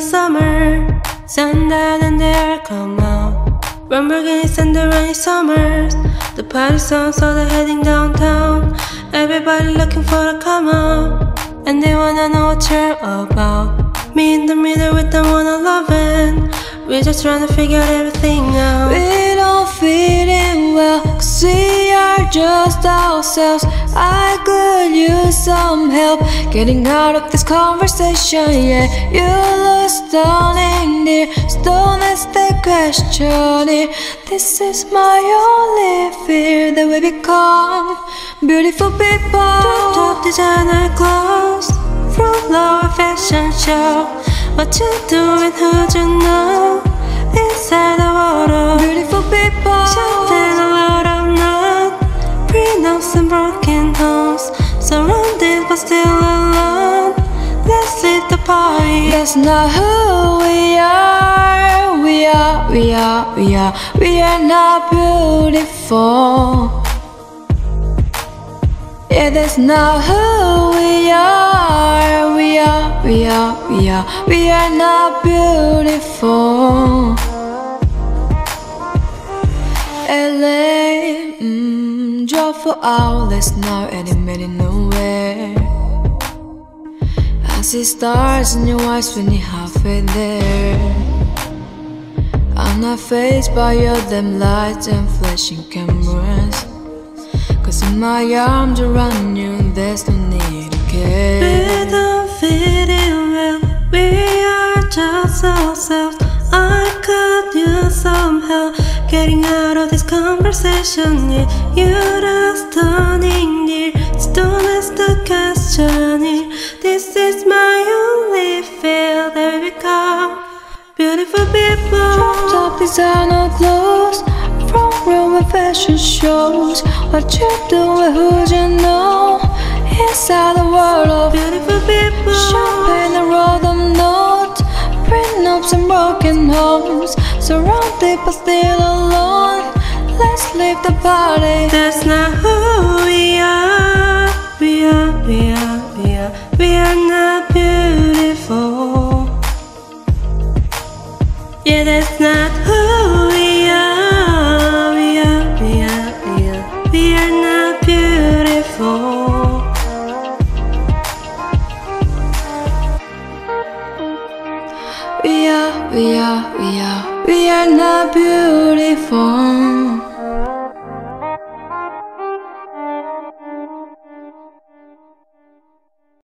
summer. Sundown and the air come out. Lamborghinis and the rainy summers. The party song, so they're heading downtown. Everybody looking for a come up. And they wanna know what you're about. Me in the middle with the one I'm loving. We're just trying to figure everything just ourselves. I could use some help getting out of this conversation. Yeah, you look stunning, dear. Stone is the question. This is my only fear that we become beautiful people. Top designer clothes, from lower fashion show. What you doing? Who'd you know? Inside the water, but still alone. Let's leave the party. That's not who we are. We are, we are, we are, we are not beautiful. Yeah, that's not who we are. We are, we are, we are, we are not beautiful. LA, drove for hours now, and it made it nowhere. I see stars in your eyes when you're halfway there. I'm not faced by your dim lights and flashing cameras. Cause in my arms around you, there's no need to care We don't fit in well. We are just ourselves. Getting out of this conversation. Yeah, you're a stunning dear. Stone is the question. Yeah. This is my only fear that we become beautiful people. Top designer clothes from real fashion shows. What you doing? Who'd you know? Inside the world of Beautiful people. Champagne and road Surrounded but still alone Let's leave the party That's not who we are. We are, we are, we are, we are not beautiful. Yeah, that's not who we are. We are, we are, we are, we are not beautiful. We are, we are, we are we are not beautiful.